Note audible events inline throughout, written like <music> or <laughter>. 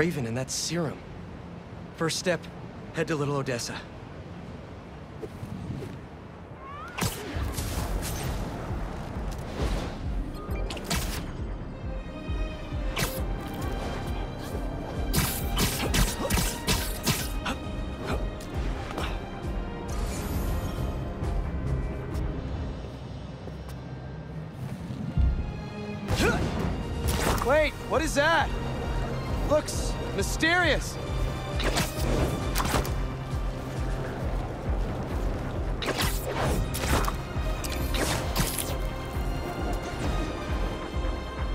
Raven and that serum. First step, head to Little Odessa. Mysterious.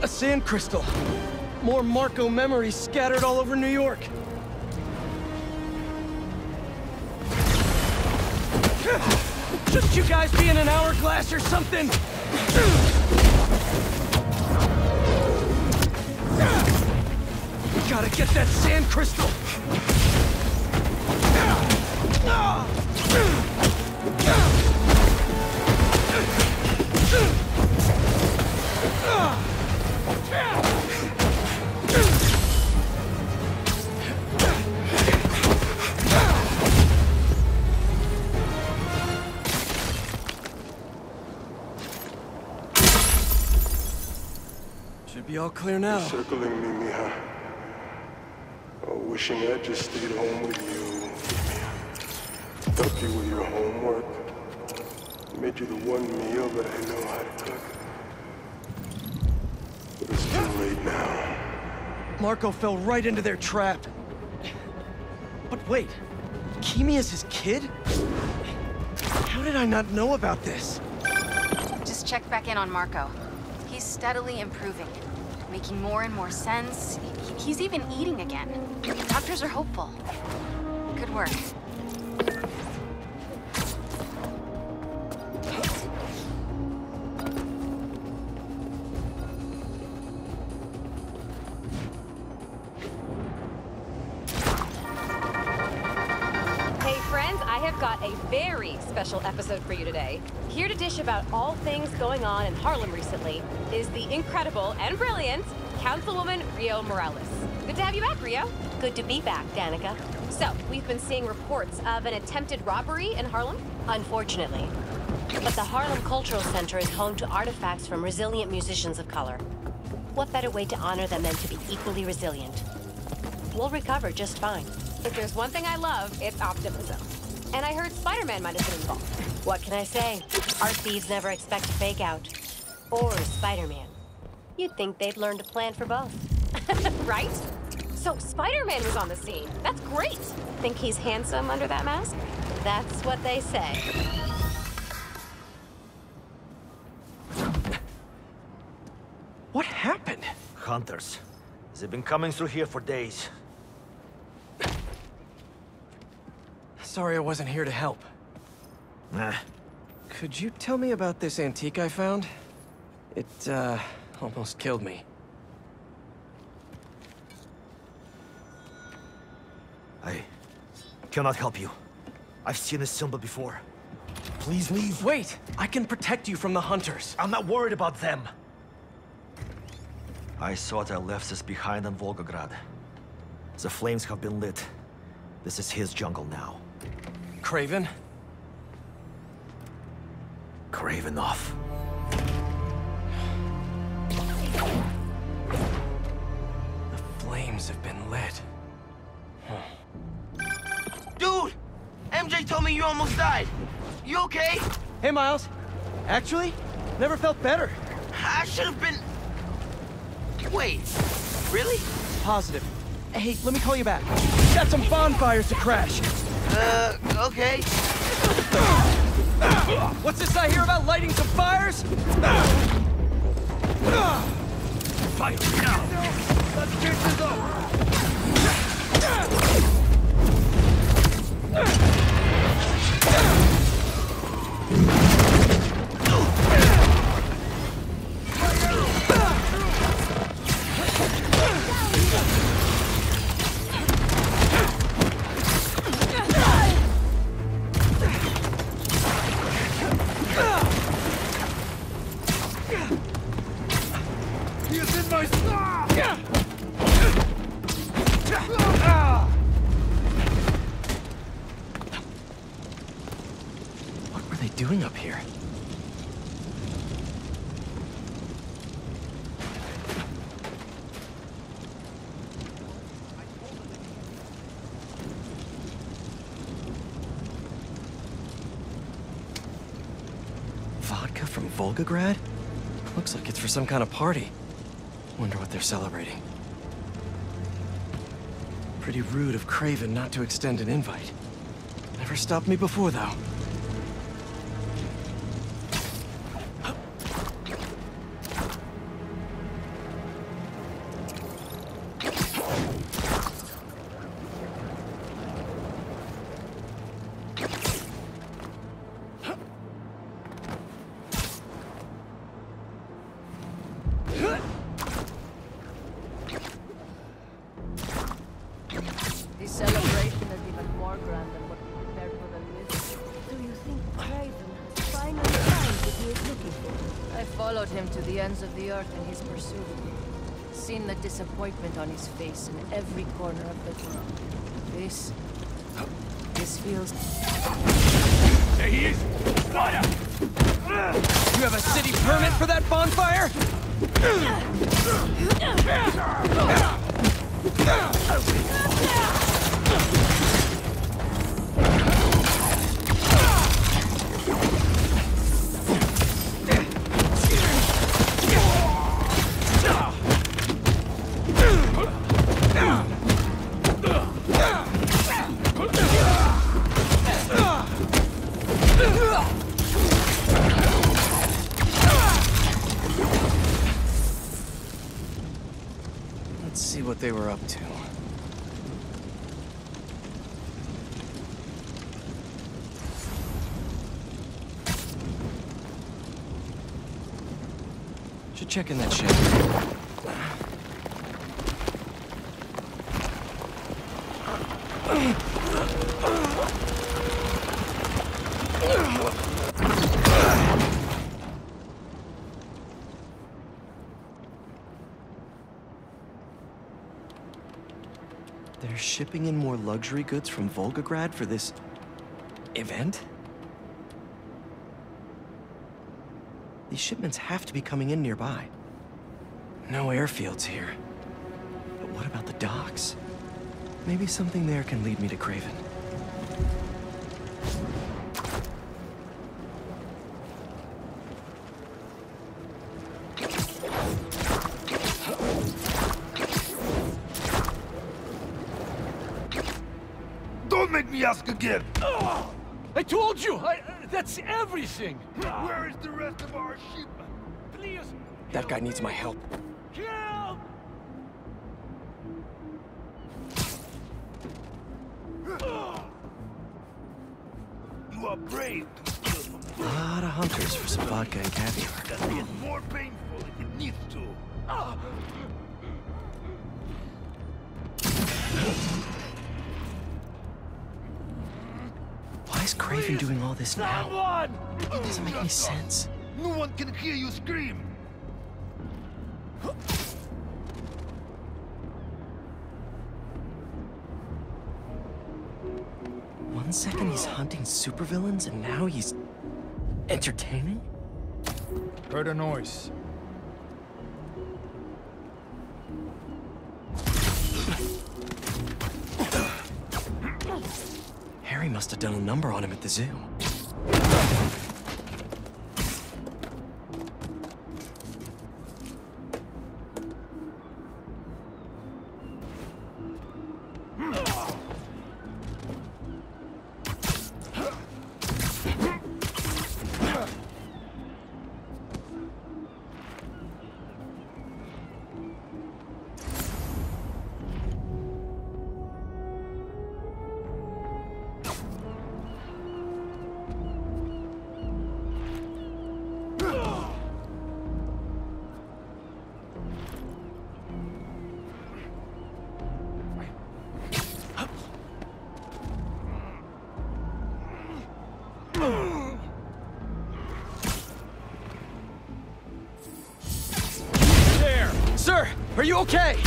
A sand crystal. More Marko memories scattered all over New York. Shouldn't you guys be in an hourglass or something? Gotta get that sand crystal! Should be all clear now. Circling me, Mija. Wishing I just stayed home with you. Helped you with your homework. Made you the one meal that I know how to cook. But it's too late now. Marko fell right into their trap. But wait, Kimi is his kid? How did I not know about this? Just check back in on Marko. He's steadily improving, making more and more sense. He's even eating again. Doctors are hopeful. Good work. Hey friends, I have got a very special episode for you today. Here to dish about all things going on in Harlem recently is the incredible and brilliant Councilwoman Rio Morales. Good to have you back, Rio. Good to be back, Danikah. So, we've been seeing reports of an attempted robbery in Harlem. Unfortunately. But the Harlem Cultural Center is home to artifacts from resilient musicians of color. What better way to honor them than to be equally resilient? We'll recover just fine. If there's one thing I love, it's optimism. And I heard Spider-Man might have been involved. What can I say? Our thieves never expect a fake out. Or Spider-Man. You'd think they'd learn to plan for both. <laughs> <laughs> right? So Spider-Man was on the scene. That's great. Think he's handsome under that mask? That's what they say. What happened? Hunters. They've been coming through here for days. Sorry I wasn't here to help. Nah. Could you tell me about this antique I found? It, uh, almost killed me. I cannot help you. I've seen this symbol before. Please leave. Wait! I can protect you from the hunters! I'm not worried about them. I thought I left this behind in Volgograd. The flames have been lit. This is his jungle now. Kraven? Kravinoff. The flames have been lit. Dude! MJ told me you almost died. You okay? Hey, Miles. Actually, never felt better. I should have been... Wait, really? Positive. Hey, let me call you back. Got some bonfires to crash. Uh, okay. What's this I hear about lighting some fires? Fire now! Let's get this over. From Volgograd? Looks like it's for some kind of party. Wonder what they're celebrating. Pretty rude of Kraven not to extend an invite. Never stopped me before, though. His pursuit. Seen the disappointment on his face in every corner of the world. This... This feels... There he is! Fire! You have a city permit for that bonfire? Luxury goods from Volgograd for this... event? These shipments have to be coming in nearby. No airfields here. But what about the docks? Maybe something there can lead me to Kraven. Me ask again! I told you! I, that's everything! Where is the rest of our shipment? Please! That guy needs my help. Help! This now? Someone! It doesn't make any sense. No one can hear you scream! One second he's hunting supervillains, and now he's... entertaining? Heard a noise. Harry must have done a number on him at the zoo. There! Sir, are you okay?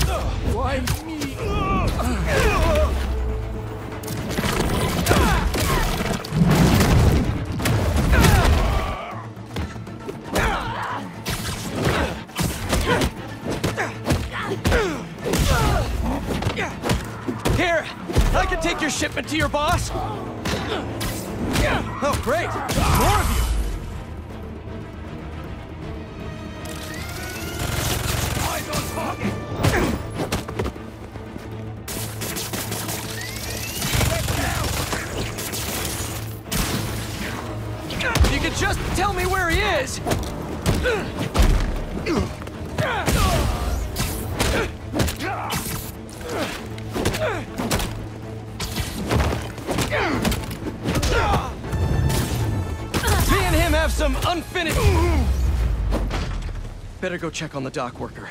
Better go check on the dock worker.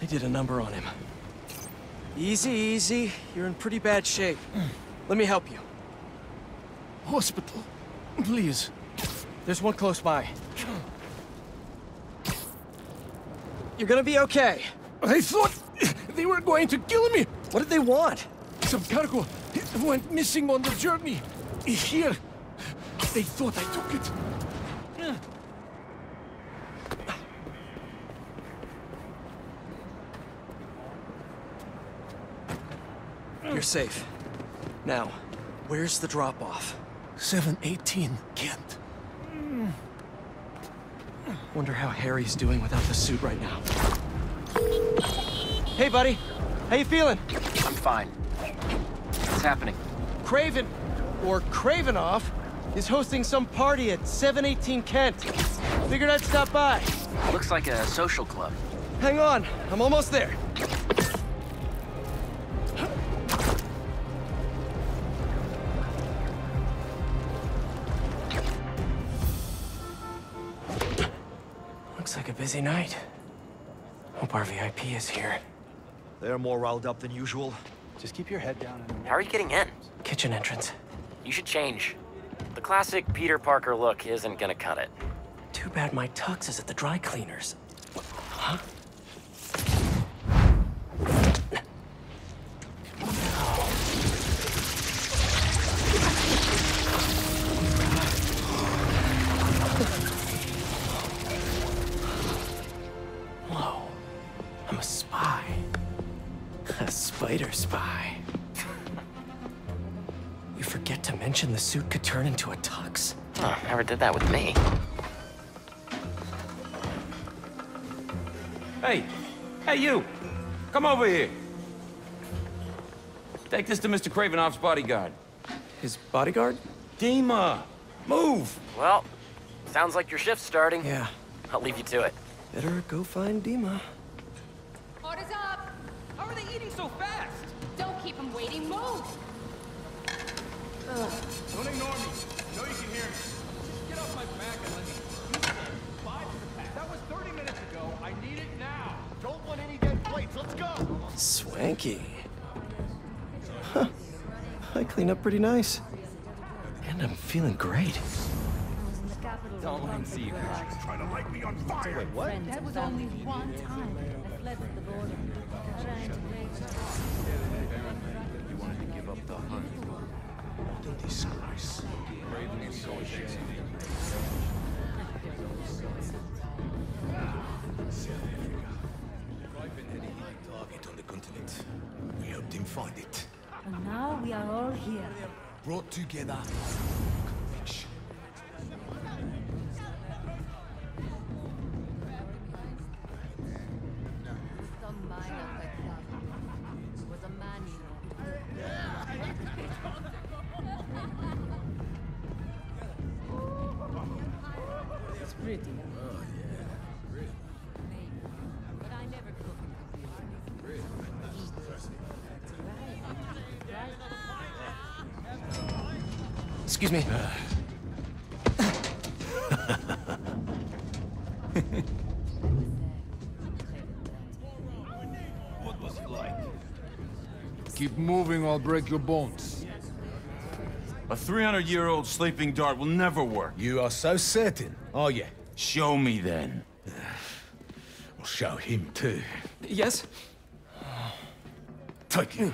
They did a number on him. Easy, easy. You're in pretty bad shape. Let me help you. Hospital. Please. There's one close by. You're gonna be okay. I thought they were going to kill me. What did they want? Some cargo went missing on the journey. Here. They thought I took it. You're safe. Now, where's the drop-off? 718, Kent. Wonder how Harry's doing without the suit right now. Hey, buddy. How you feeling? I'm fine. What's happening? Kraven, or Kravinoff, is hosting some party at 718 Kent. Figured I'd stop by. Looks like a social club. Hang on, I'm almost there. Busy night. Hope our VIP is here. They're more riled up than usual. Just keep your head down and... How are you getting in? Kitchen entrance. You should change. The classic Peter Parker look isn't gonna cut it. Too bad my tux is at the dry cleaners. Did that with me. Hey, hey you! Come over here. Take this to Mr. Kravinoff's bodyguard. His bodyguard? Dima, move! Well, sounds like your shift's starting. Yeah. I'll leave you to it. Better go find Dima. Orders up! How are they eating so fast? Don't keep them waiting, move! Don't ignore me. I know you can hear me. Just get off my back and let me. Five to the pack. That was 30 minutes ago. I need it now. Don't want any dead plates. Let's go. Swanky. Huh. I clean up pretty nice. And I'm feeling great. Don't let him see you Trying to light me on fire. Wait, what? That was only one time I fled to the border. Trying to raise You wanted to give up the hunt. The disgrace. Raven is so ashamed. Target on the continent. We helped him find it. And now we are all here. Brought together. Break your bones. A 300-year-old sleeping dart will never work. You are so certain, are you? Show me then. <sighs> I'll show him too. Yes? Take it.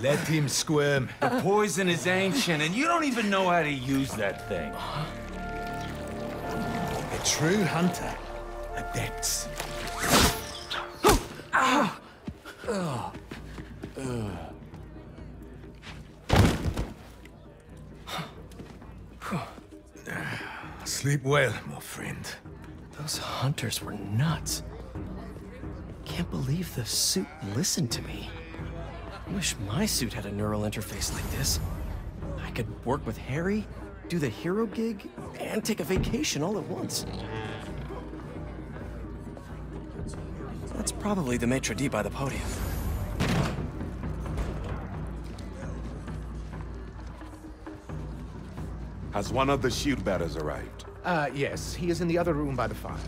Let him squirm. The poison is ancient, and you don't even know how to use that thing. A true hunter. Adepts. <gasps> Ah! Ah! Sleep well, my friend. Those hunters were nuts. Can't believe the suit listened to me. Wish my suit had a neural interface like this. I could work with Harry, do the hero gig, and take a vacation all at once. That's probably the maitre d' by the podium. Has one of the shield bearers arrived? Uh, yes. He is in the other room by the fire.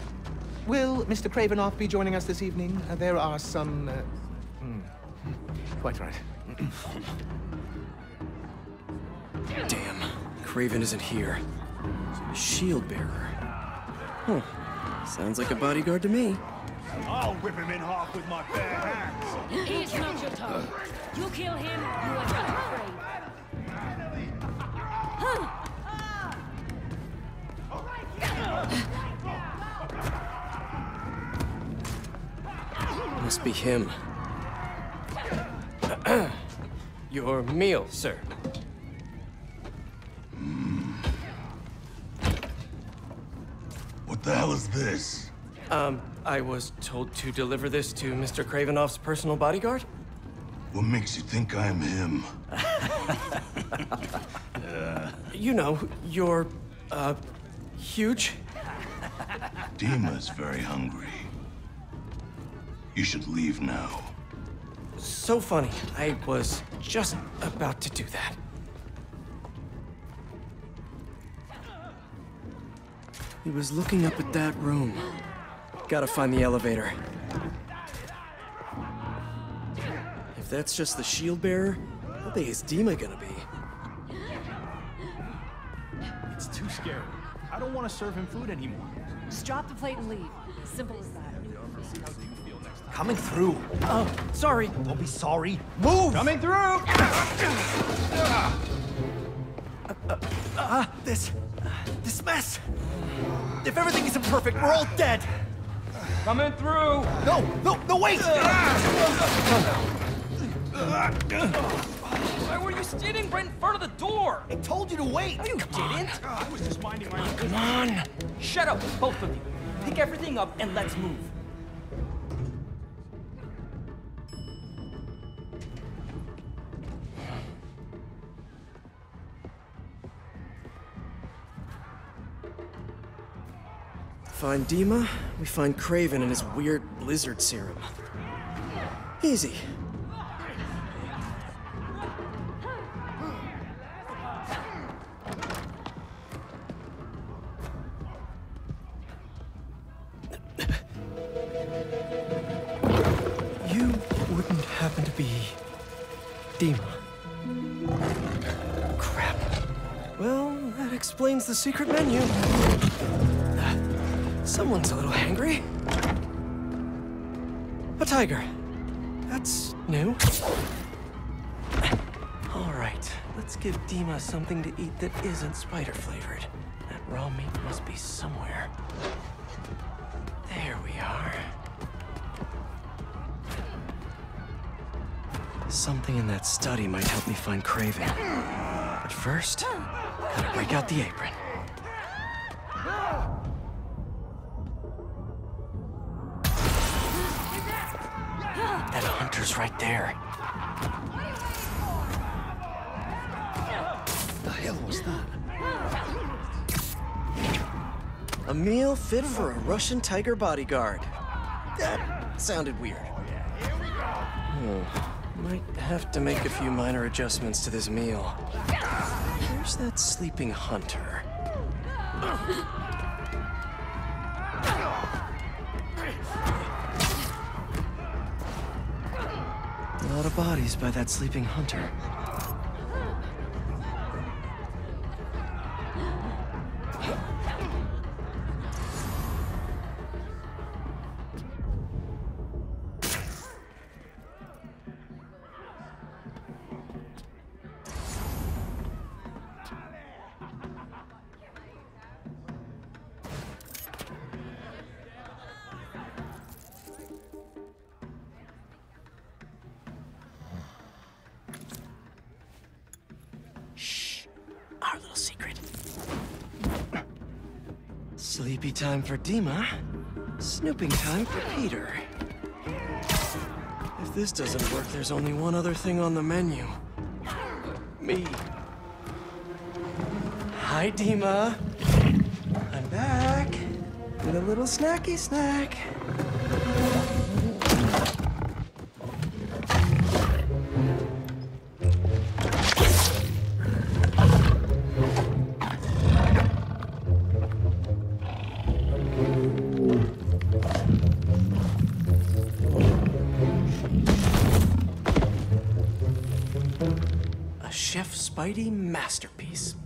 Will Mr. Kravinoff be joining us this evening? Uh, there are some... Uh, mm, quite right. <clears throat> Damn, Kraven isn't here. Shield bearer. Huh. Sounds like a bodyguard to me. I'll whip him in half with my bare hands. He's not your tongue. You kill him, you are not afraid. Be him. <clears throat> Your meal, sir. What the hell is this? Um, I was told to deliver this to Mr. Kravinoff's personal bodyguard? What makes you think I'm him? <laughs> You know, you're, uh, huge. Dima's very hungry. You should leave now. So funny. I was just about to do that. He was looking up at that room. Gotta find the elevator. If that's just the shield bearer, how big is Dima gonna be? It's too scary. I don't want to serve him food anymore. Just drop the plate and leave. Simple as that. Coming through. Oh, sorry. Don't be sorry. Move! Coming through! Ah, this... this mess! If everything isn't perfect, we're all dead! Coming through! No, no, no, wait! Why were you standing right in front of the door? I told you to wait! You didn't! I was just minding my own Come on. Shut up, both of you. Pick everything up and let's move. Find Dima, we find Kraven and his weird lizard serum. Easy. You wouldn't happen to be Dima. Crap. Well, that explains the secret menu. Someone's a little hangry. A tiger. That's new. All right, let's give Dima something to eat that isn't spider flavored. That raw meat must be somewhere. There we are. Something in that study might help me find Kraven. But first, gotta break out the apron. Hunter's right there. The hell was that? A meal fit for a Russian tiger bodyguard. That sounded weird. Hmm. Might have to make a few minor adjustments to this meal. Where's that sleeping hunter? Bodies by that sleeping hunter. Snooping time for Peter. If this doesn't work, there's only one other thing on the menu. Me. Hi, Dima. I'm back. With a little snacky snack. Spidey masterpiece.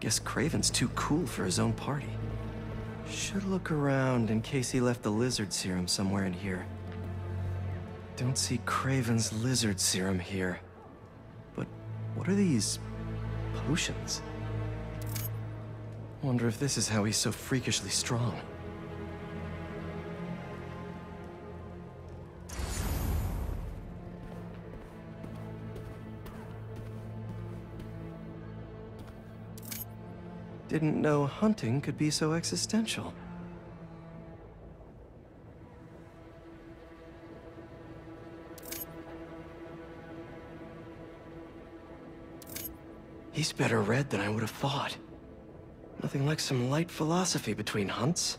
Guess Kraven's too cool for his own party. Should look around in case he left the lizard serum somewhere in here. Don't see Kraven's lizard serum here. But what are these potions? Wonder if this is how he's so freakishly strong. Didn't know hunting could be so existential. He's better read than I would have thought. Nothing like some light philosophy between hunts.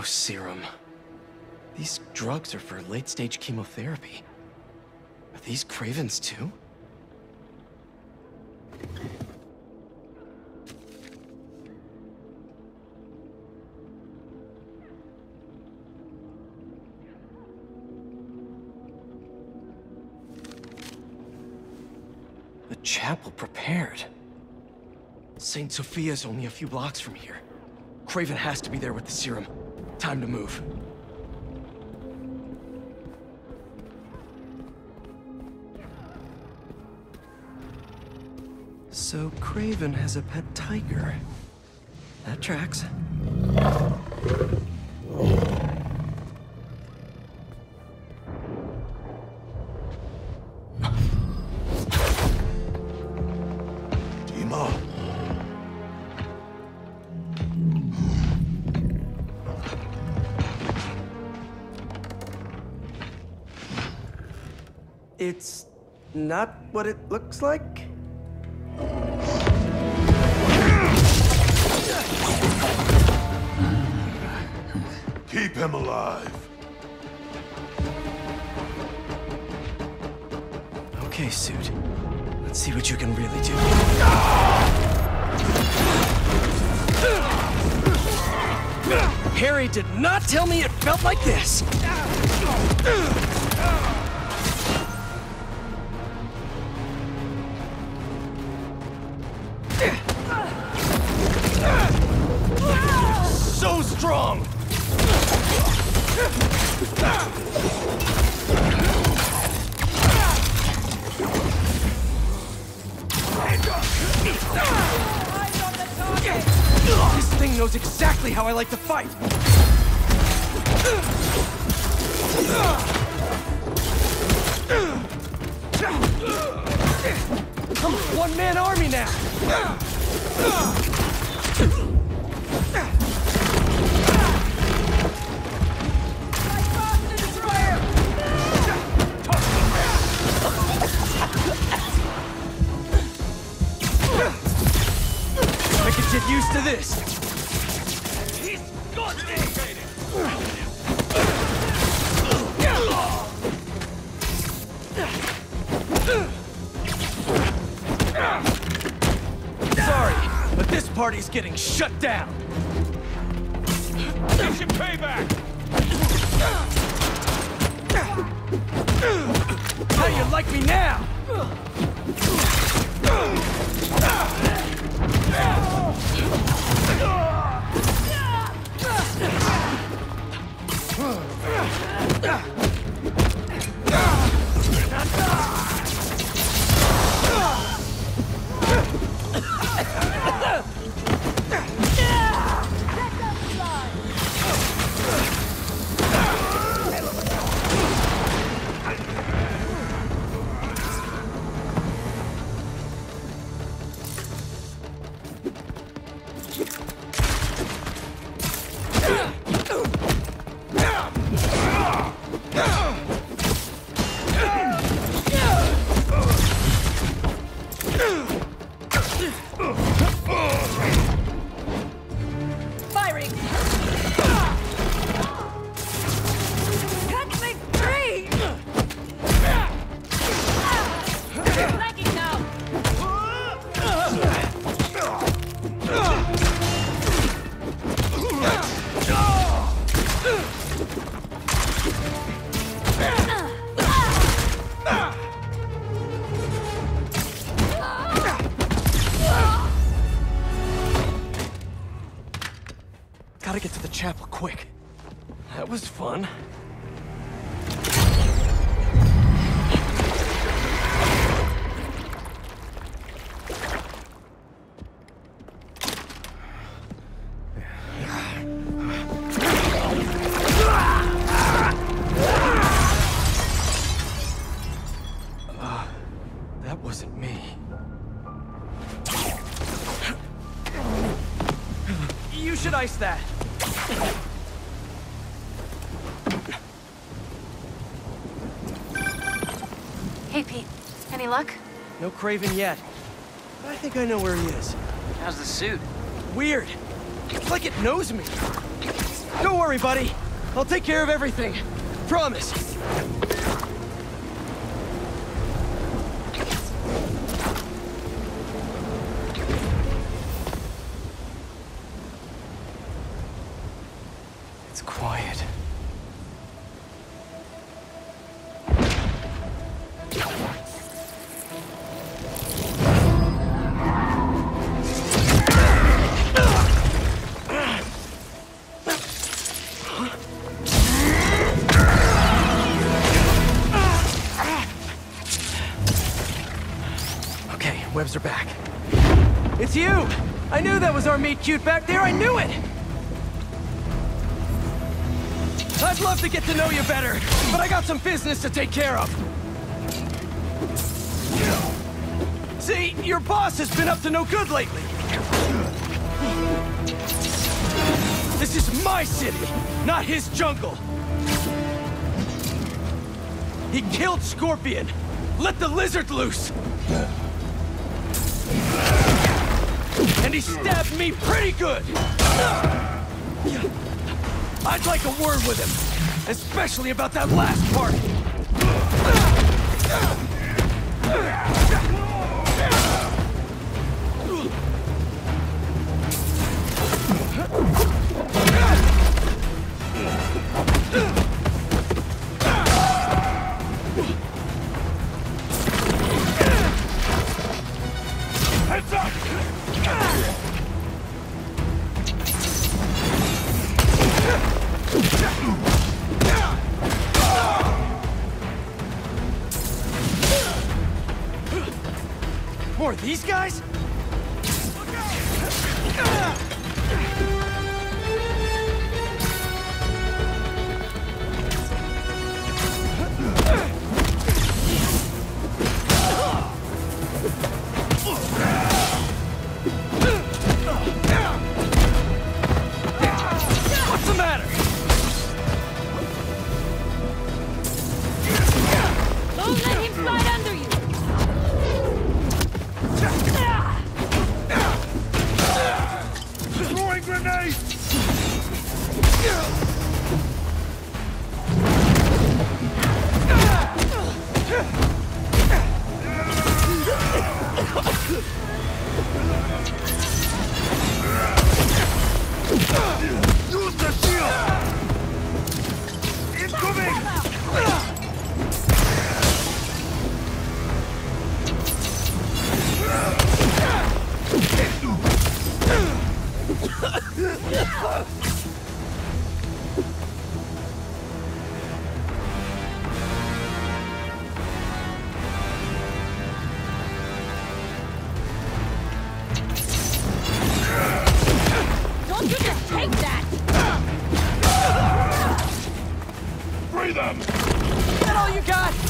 No serum. These drugs are for late-stage chemotherapy. Are these Kravens too? The chapel prepared. St. Sophia's only a few blocks from here. Kraven has to be there with the serum. Time to move. So Kraven has a pet tiger. That tracks. What it looks like? Keep him alive. Okay, Suit. Let's see what you can really do. Harry did not tell me it felt like this. Get used to this! Sorry, but this party's getting shut down! Get your payback! How you like me now? Suffering! No Kraven yet. But I think I know where he is. How's the suit? Weird. It's like it knows me. Don't worry, buddy. I'll take care of everything. Promise. Meet cute back there, I knew it! I'd love to get to know you better, but I got some business to take care of. See, your boss has been up to no good lately. This is my city, not his jungle. He killed Scorpion. Let the lizard loose. And he stabbed me pretty good. I'd like a word with him, especially about that last part. Heads up! More of these guys? Them! Is that all you got?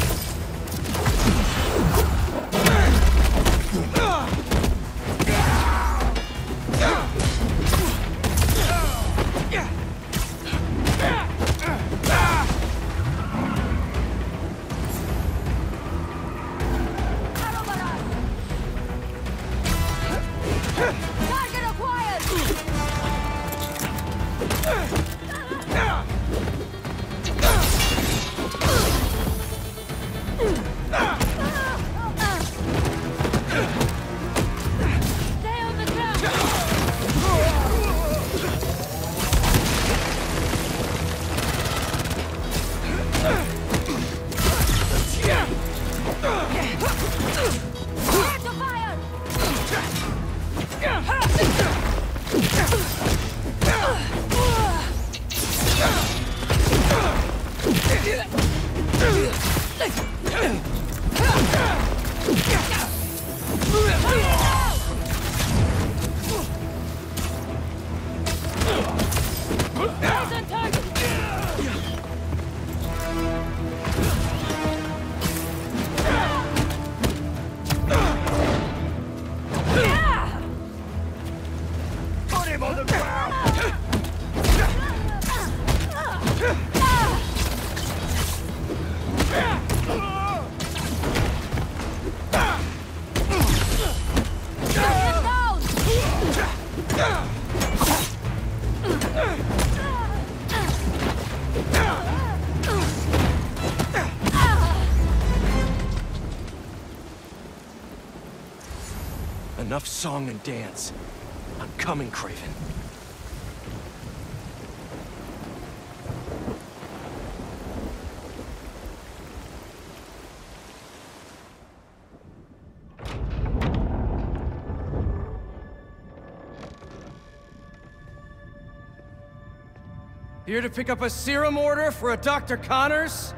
Enough song and dance. I'm coming, Kraven. Here to pick up a serum order for a Dr. Connors?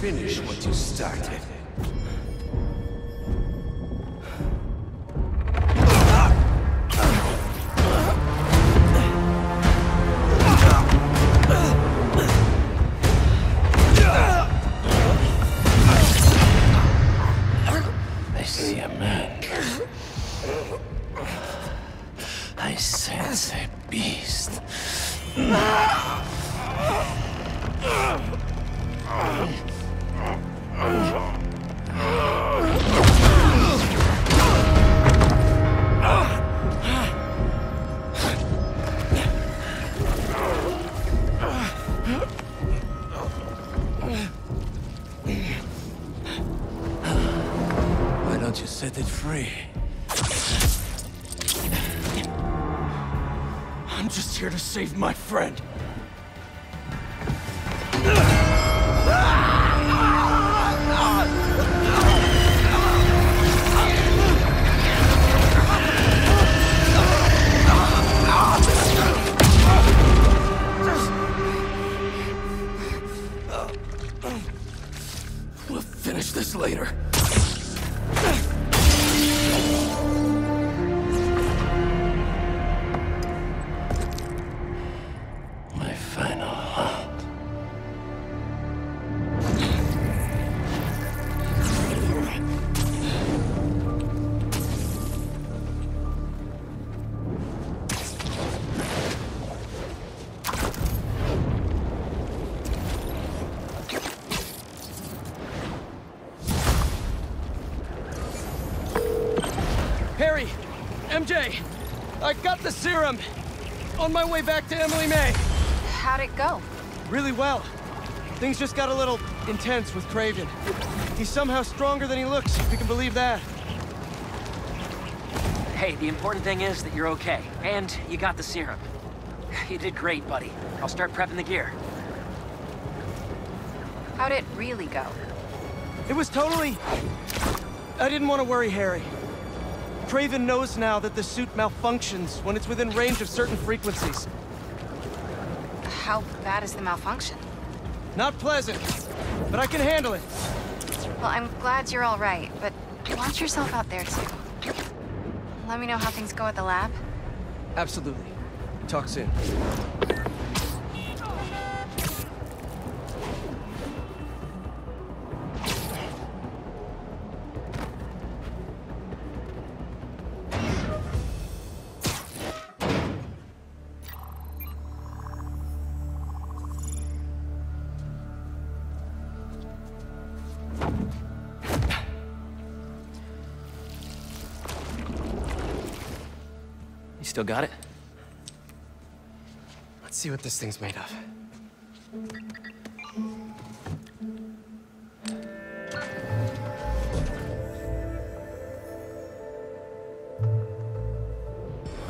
Finish what you started. Set it free? I'm just here to save my friend. We'll finish this later. My way back to Emily May! How'd it go? Really well. Things just got a little intense with Kraven. He's somehow stronger than he looks, if you can believe that. Hey, the important thing is that you're okay. And you got the serum. <sighs> You did great, buddy. I'll start prepping the gear. How'd it really go? It was totally... I didn't want to worry Harry. Kraven knows now that the suit malfunctions when it's within range of certain frequencies. How bad is the malfunction? Not pleasant, but I can handle it. Well, I'm glad you're all right, but watch yourself out there too. Let me know how things go at the lab. Absolutely. Talk soon. Still got it? Let's see what this thing's made of.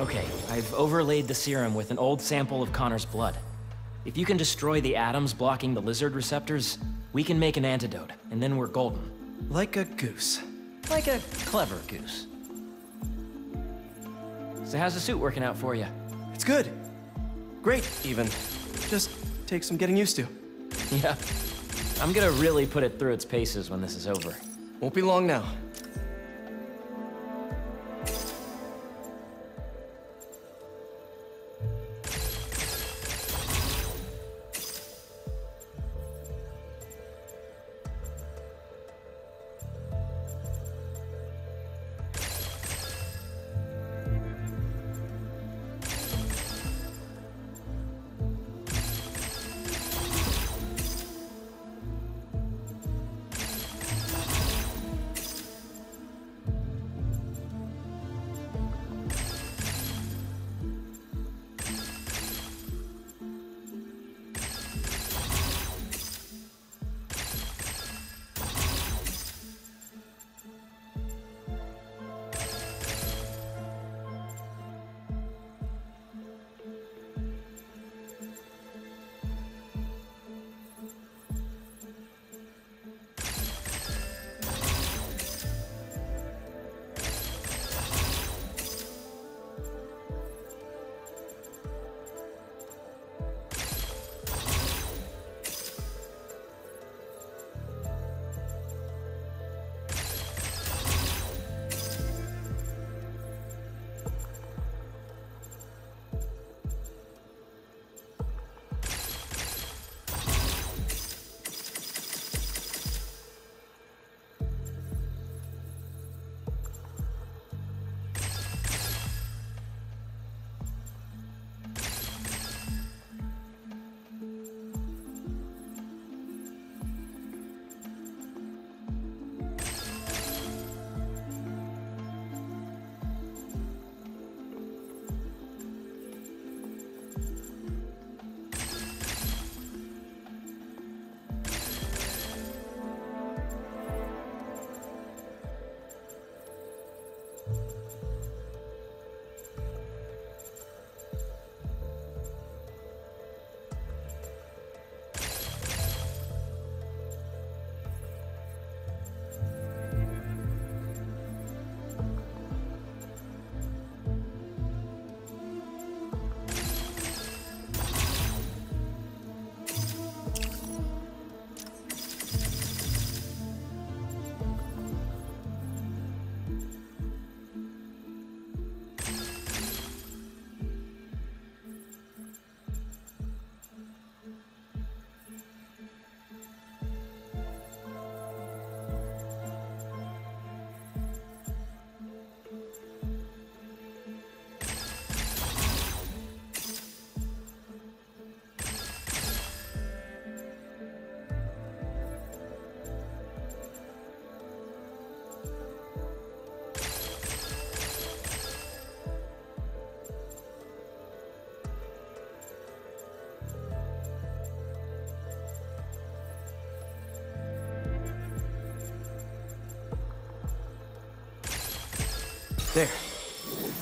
Okay, I've overlaid the serum with an old sample of Connor's blood. If you can destroy the atoms blocking the lizard receptors, we can make an antidote, and then we're golden. Like a goose. Like a clever goose. So how's the suit working out for you? It's good. Great, even. Just takes some getting used to. <laughs> Yeah. I'm gonna really put it through its paces when this is over. Won't be long now.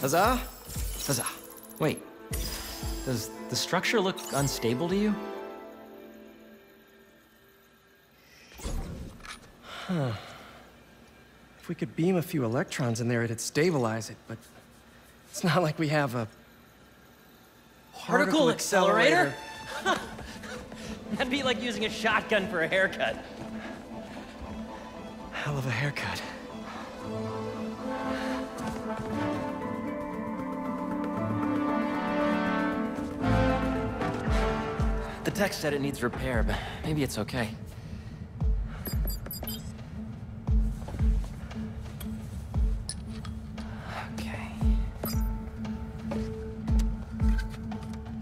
Huzzah! Huzzah. Wait, does the structure look unstable to you? Huh. If we could beam a few electrons in there, it'd stabilize it, but it's not like we have a Particle accelerator? <laughs> That'd be like using a shotgun for a haircut. Hell of a haircut. Tech said it needs repair, but maybe it's okay. Okay.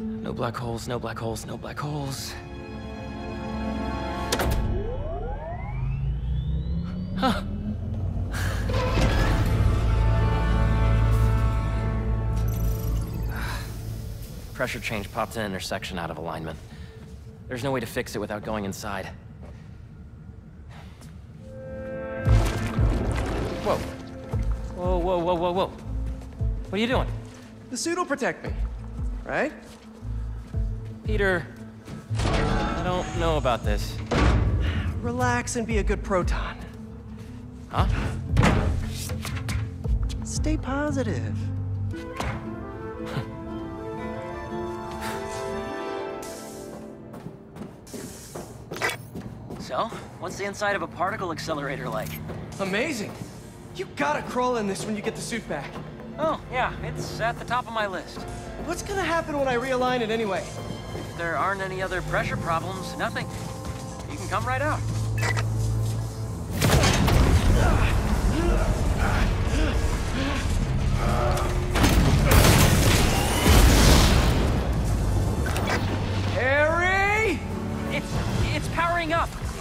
No black holes, no black holes, no black holes. Huh. <sighs> Pressure change popped an intersection out of alignment. There's no way to fix it without going inside. Whoa. Whoa, whoa, whoa, whoa, whoa. What are you doing? The suit will protect me, right? Peter, I don't know about this. Relax and be a good proton. Huh? Stay positive. So, what's the inside of a particle accelerator like? Amazing. You gotta crawl in this when you get the suit back. Oh, yeah, it's at the top of my list. What's gonna happen when I realign it anyway? If there aren't any other pressure problems, nothing. You can come right out.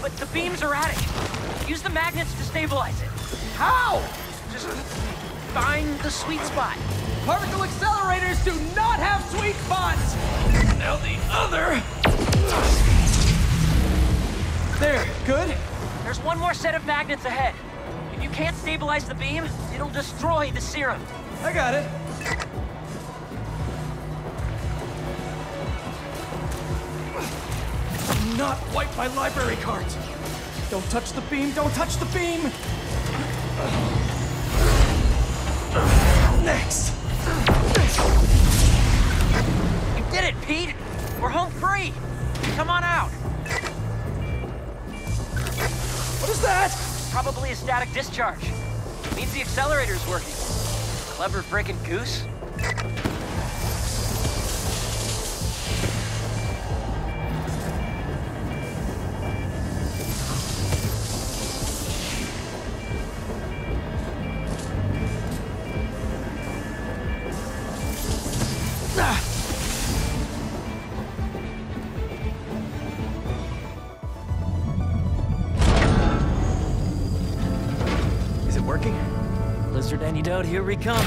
But the beams are at it. Use the magnets to stabilize it. How? Just find the sweet spot. Particle accelerators do not have sweet spots! Now the other... There, good? There's one more set of magnets ahead. If you can't stabilize the beam, it'll destroy the serum. I got it. Do not wipe my library cards. Don't touch the beam, don't touch the beam! Next! You did it, Pete! We're home free! Come on out! What is that? Probably a static discharge. Means the accelerator's working. Clever frickin' goose. Antidote, here we come.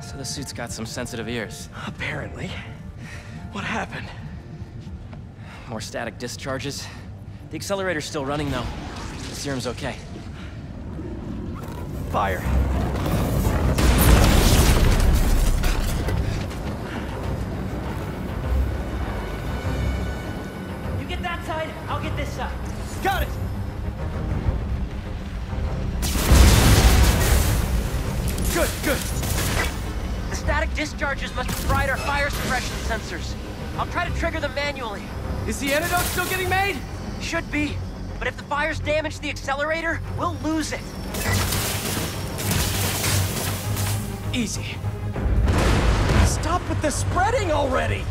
So the suit's got some sensitive ears. Apparently. What happened? More static discharges. The accelerator's still running, though. The serum's okay. Fire. The antidote still getting made? Should be. But if the fires damage the accelerator, we'll lose it. Easy. Stop with the spreading already!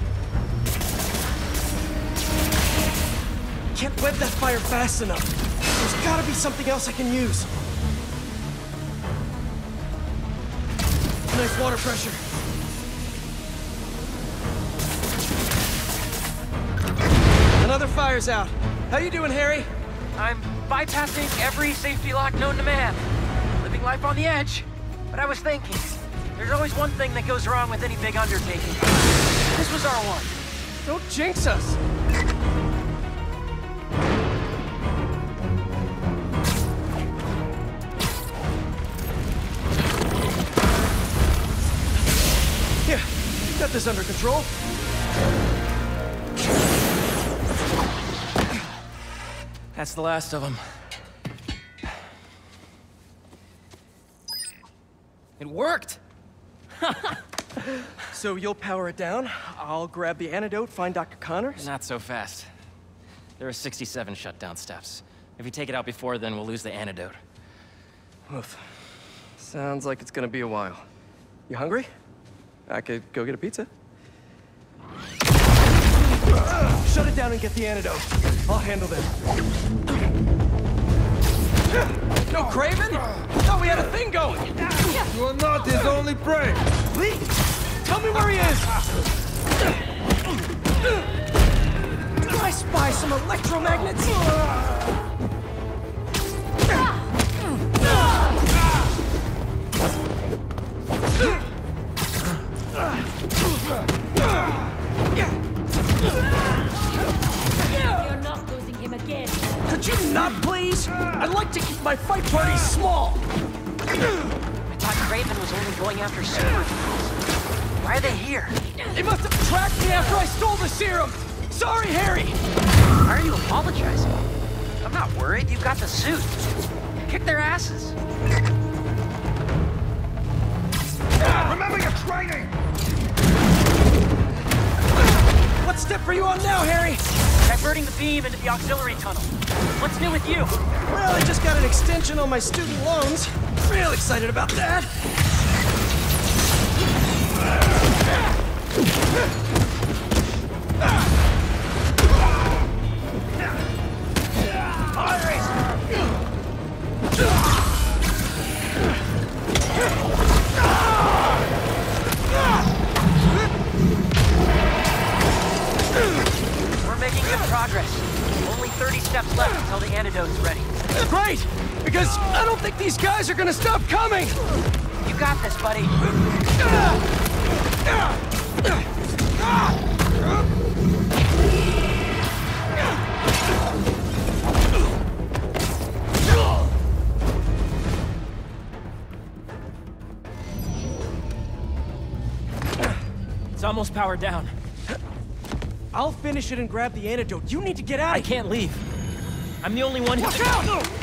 Can't web that fire fast enough. There's gotta be something else I can use. Nice water pressure. Fire's out. How you doing, Harry? I'm bypassing every safety lock known to man. Living life on the edge. But I was thinking, there's always one thing that goes wrong with any big undertaking. This was our one. Don't jinx us. Here, got this under control. That's the last of them. It worked! <laughs> So you'll power it down, I'll grab the antidote, find Dr. Connors? Not so fast. There are 67 shutdown steps. If we take it out before then, we'll lose the antidote. Oof. Sounds like it's gonna be a while. You hungry? I could go get a pizza. Shut it down and get the antidote. I'll handle this. No Kraven? Thought we had a thing going. You are not his only prey. Lee, tell me where he is. Did I spy some electromagnets? You're not losing him again. Could you not, please? I'd like to keep my fight party small. I thought Kraven was only going after super Why are they here? They must have tracked me after I stole the serum. Sorry, Harry. Why are you apologizing? I'm not worried. You've got the suit. Kick their asses. Remember your training! Step for you on now, Harry? Diverting the beam into the auxiliary tunnel. What's new with you? Well, I just got an extension on my student loans. Real excited about that. Finish it and grab the antidote. You need to get out I can't leave. I'm the only one who... Watch out!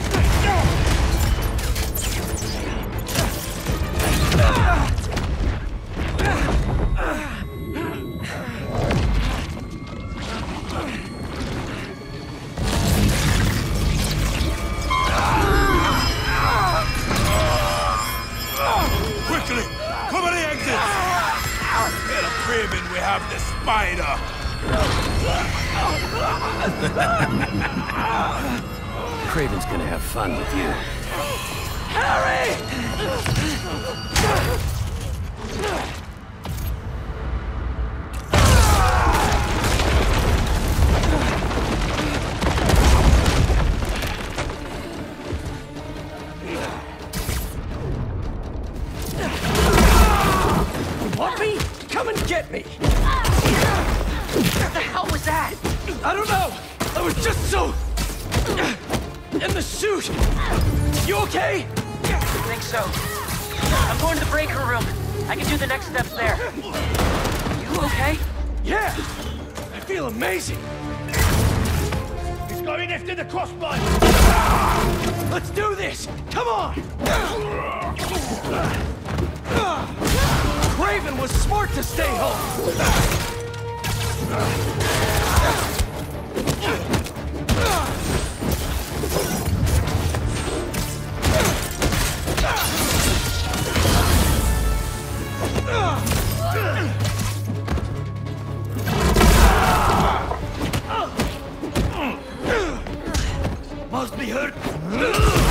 Think so. I'm going to the breaker room. I can do the next steps there. You okay? Yeah! I feel amazing! He's going after the crossbody! Let's do this! Come on! Kraven was smart to stay home! Be hurt!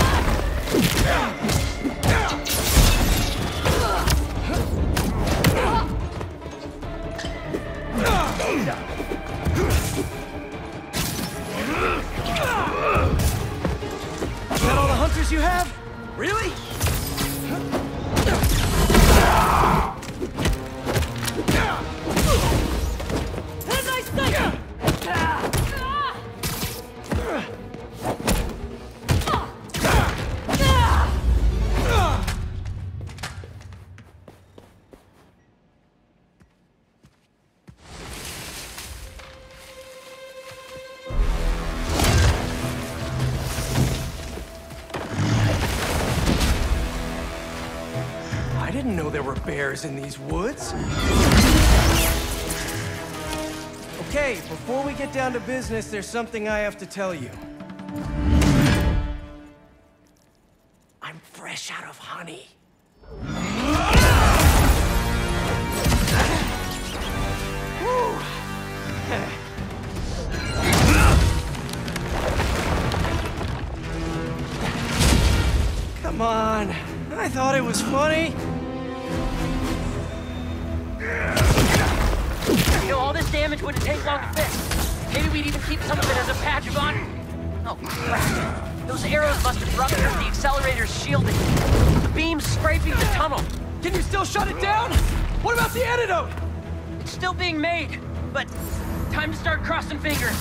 In these woods. Okay, before we get down to business, there's something I have to tell you. I'm fresh out of honey. <laughs> Come on. I thought it was funny. You know, all this damage wouldn't take long to fix. Maybe we'd even keep some of it as a patch of honor. Oh, crap. Those arrows must have ruptured the accelerator's shielding. The beam's scraping the tunnel. Can you still shut it down? What about the antidote? It's still being made, but time to start crossing fingers.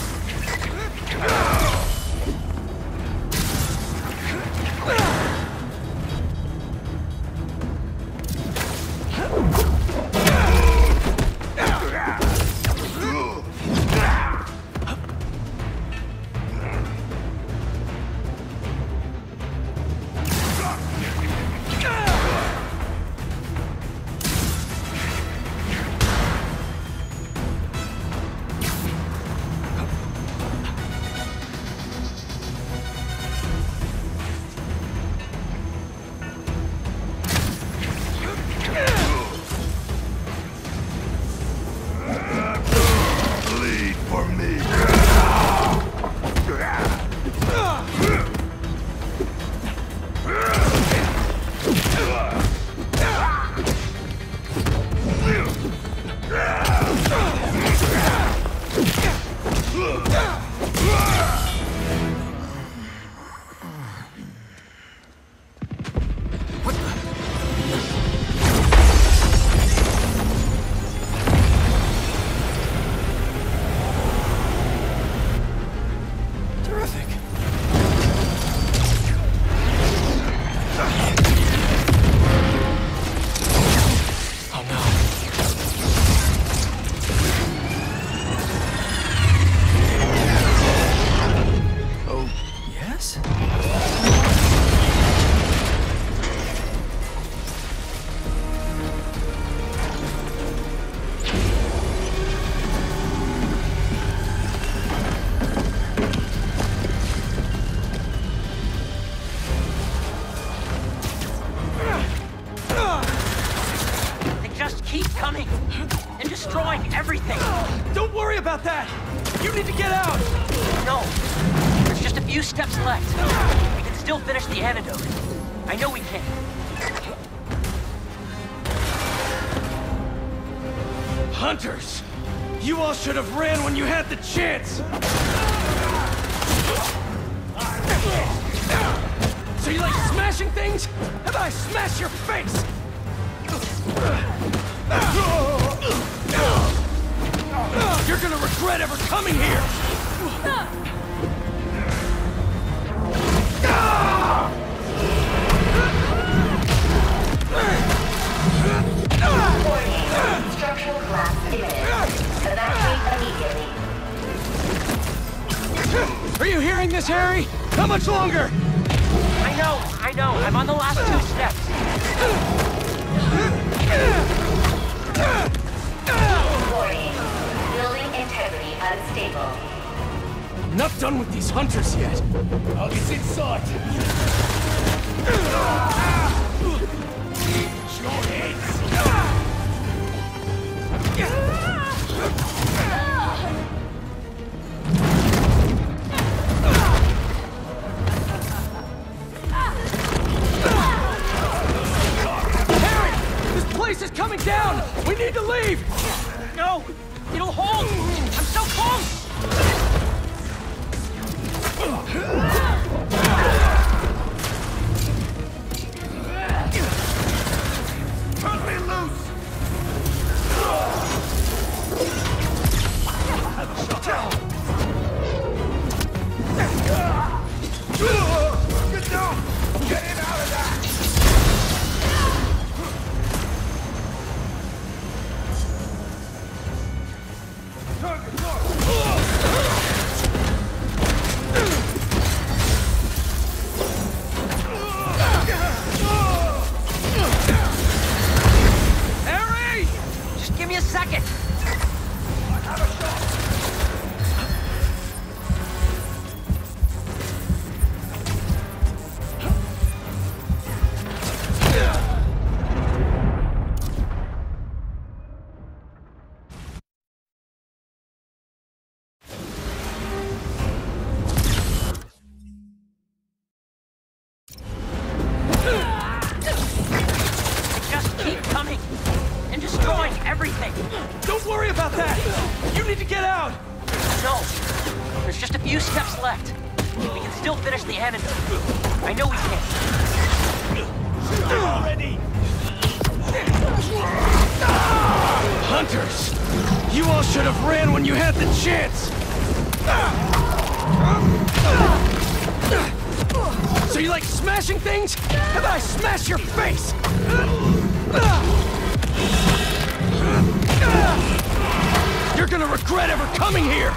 Regret ever coming here!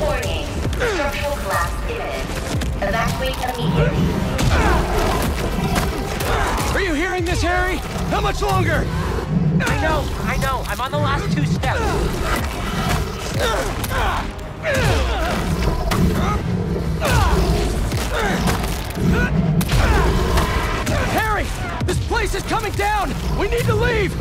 Warning. Structural collapse imminent. Evacuate immediately. Are you hearing this, Harry? How much longer? I know, I know. I'm on the last two steps. Harry! This place is coming down! We need to leave!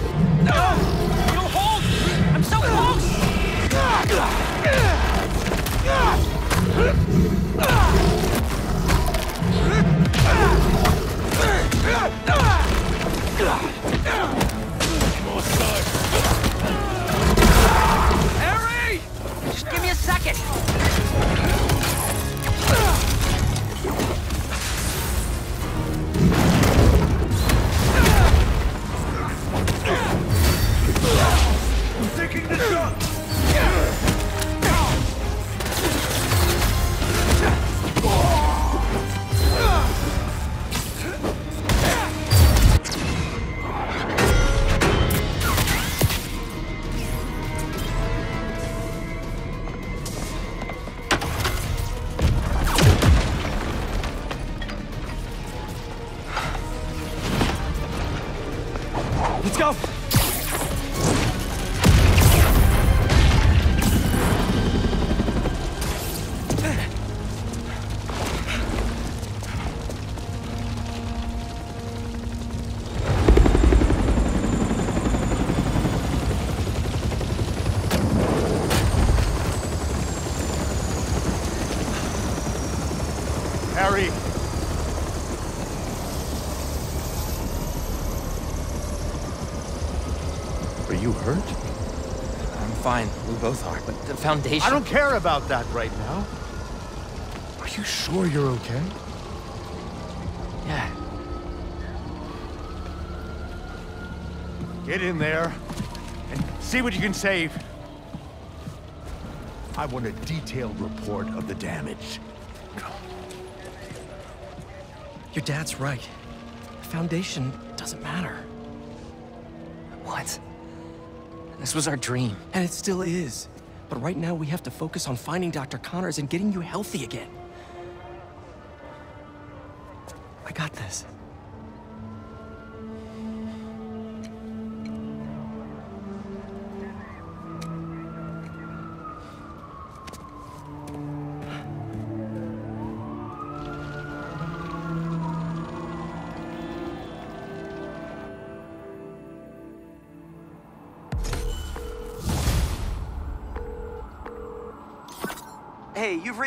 Just give me a second. Taking the shot! Are you hurt? I'm fine. We both are. But the Foundation... I don't care about that right now. Are you sure you're okay? Yeah. Get in there and see what you can save. I want a detailed report of the damage. Your dad's right. The Foundation doesn't matter. What? This was our dream. And it still is. But right now we have to focus on finding Dr. Connors and getting you healthy again. I got this.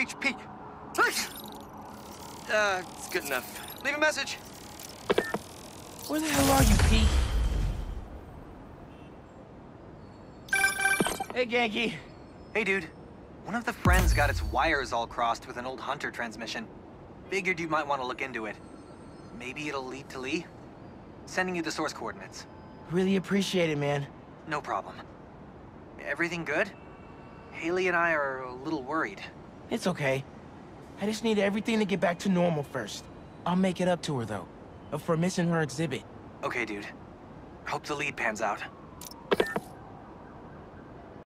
Hey, you've reached Pete. Uh, it's good enough. Leave a message. Where the hell are you, Pete? Hey, Ganke. Hey, dude. One of the friends got its wires all crossed with an old Hunter transmission. Figured you might want to look into it. Maybe it'll lead to Li? Sending you the source coordinates. Really appreciate it, man. No problem. Everything good? Hailey and I are a little worried. It's okay. I just need everything to get back to normal first. I'll make it up to her, though. For missing her exhibit. Okay, dude. Hope the lead pans out.